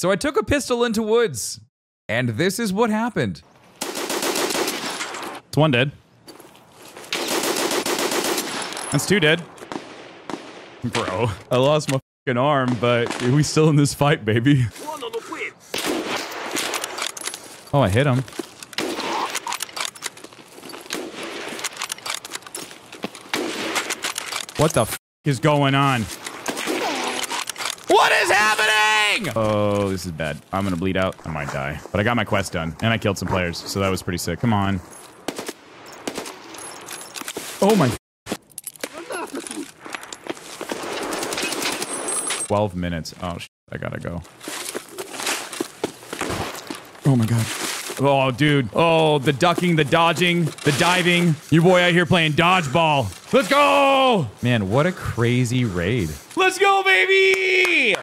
So I took a pistol into woods, and this is what happened. It's one dead. That's two dead. Bro, I lost my fucking arm, but we still in this fight, baby. Oh, I hit him. What the is going on? What is happening? Oh, this is bad. I'm gonna bleed out. I might die. But I got my quest done, and I killed some players, so that was pretty sick. Come on. Oh my. 12 minutes. Oh, sh I gotta go. Oh my god. Oh, dude. Oh, the ducking, the dodging, the diving. Your boy out here playing dodgeball. Let's go! Man, what a crazy raid. Let's go, baby!